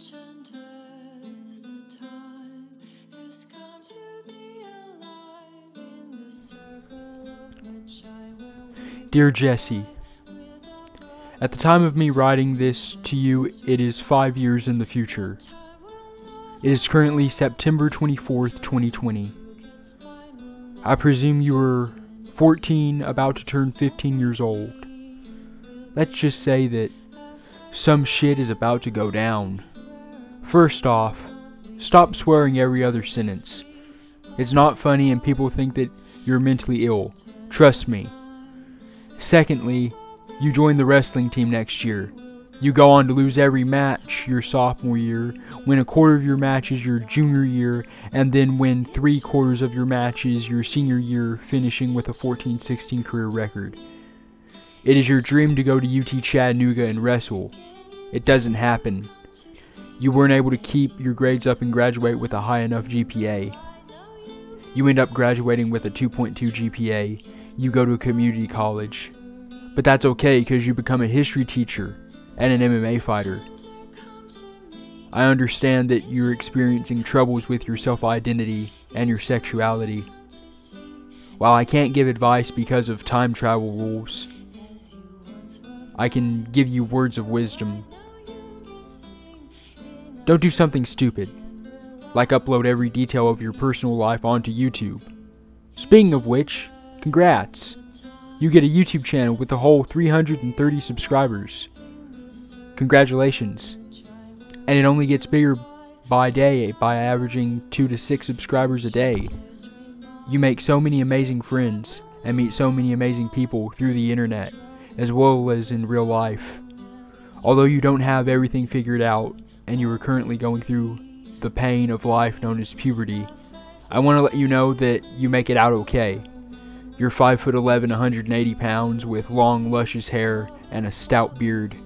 enchanters, the time has come to be alive in the circle of magi where we Dear Jesse, at the time of me writing this to you, it is five years in the future. It is currently September 24th, 2020. I presume you are 14, about to turn 15 years old. Let's just say that some shit is about to go down. First off, stop swearing every other sentence. It's not funny and people think that you're mentally ill. Trust me. Secondly, you join the wrestling team next year. You go on to lose every match your sophomore year, win a quarter of your matches your junior year, and then win three quarters of your matches your senior year, finishing with a 14 16 career record. It is your dream to go to UT Chattanooga and wrestle. It doesn't happen. You weren't able to keep your grades up and graduate with a high enough GPA. You end up graduating with a 2.2 GPA. You go to a community college. But that's okay because you become a history teacher and an MMA fighter. I understand that you're experiencing troubles with your self identity and your sexuality. While I can't give advice because of time travel rules, I can give you words of wisdom. Don't do something stupid, like upload every detail of your personal life onto YouTube. Speaking of which, congrats! You get a YouTube channel with a whole 330 subscribers. Congratulations. And it only gets bigger by day by averaging 2 to 6 subscribers a day. You make so many amazing friends and meet so many amazing people through the internet as well as in real life. Although you don't have everything figured out and you are currently going through the pain of life known as puberty, I want to let you know that you make it out okay. You're 5 foot 11, 180 pounds with long luscious hair and a stout beard.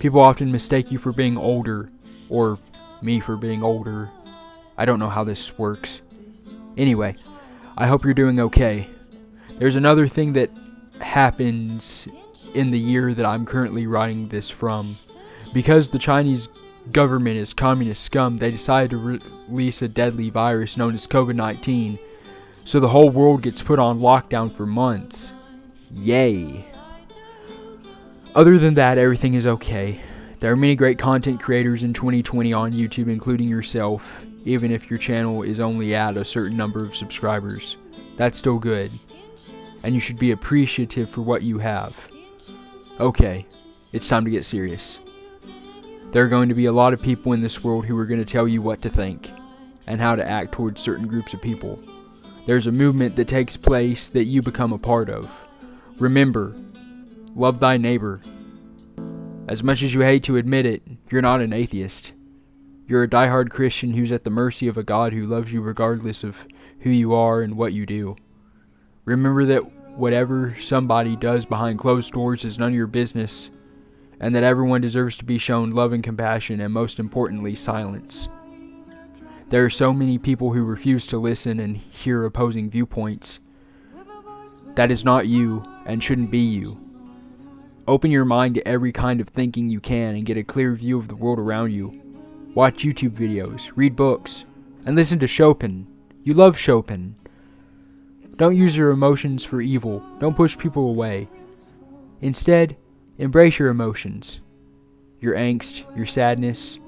People often mistake you for being older or me for being older. I don't know how this works. Anyway, I hope you're doing okay. There's another thing that happens in the year that I'm currently writing this from. Because the Chinese government is communist scum, they decided to re- release a deadly virus known as COVID 19. So the whole world gets put on lockdown for months. Yay. Other than that, everything is okay. There are many great content creators in 2020 on YouTube, including yourself, even if your channel is only at a certain number of subscribers. That's still good. And you should be appreciative for what you have. Okay, it's time to get serious. There are going to be a lot of people in this world who are going to tell you what to think and how to act towards certain groups of people. There's a movement that takes place that you become a part of. Remember, love thy neighbor. As much as you hate to admit it, you're not an atheist. You're a diehard Christian who's at the mercy of a God who loves you regardless of who you are and what you do. Remember that whatever somebody does behind closed doors is none of your business, and that everyone deserves to be shown love and compassion, and most importantly, silence. There are so many people who refuse to listen and hear opposing viewpoints. That is not you and shouldn't be you. Open your mind to every kind of thinking you can and get a clear view of the world around you. Watch YouTube videos, read books, and listen to Chopin. You love Chopin. Don't use your emotions for evil. Don't push people away. Instead, embrace your emotions, your angst, your sadness,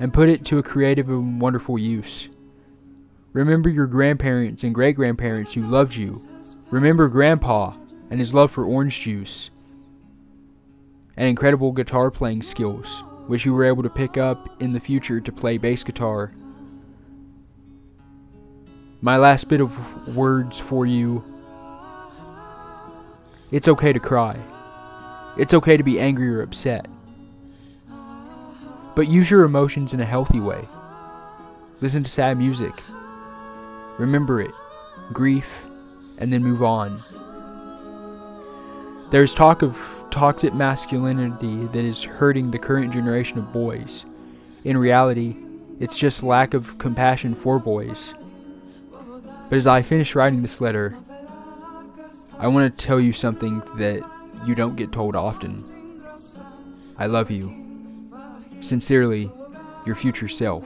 and put it to a creative and wonderful use. Remember your grandparents and great grandparents who loved you. Remember Grandpa and his love for orange juice and incredible guitar playing skills, which you were able to pick up in the future to play bass guitar. My last bit of words for you it's okay to cry. It's okay to be angry or upset. But use your emotions in a healthy way. Listen to sad music. Remember it, grief, and then move on. There's talk of toxic masculinity that is hurting the current generation of boys. In reality, it's just lack of compassion for boys. But as I finish writing this letter, I want to tell you something that you don't get told often. I love you. Sincerely, your future self.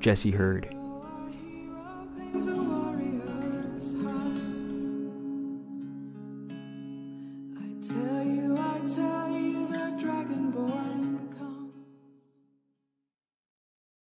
Jesse Heard.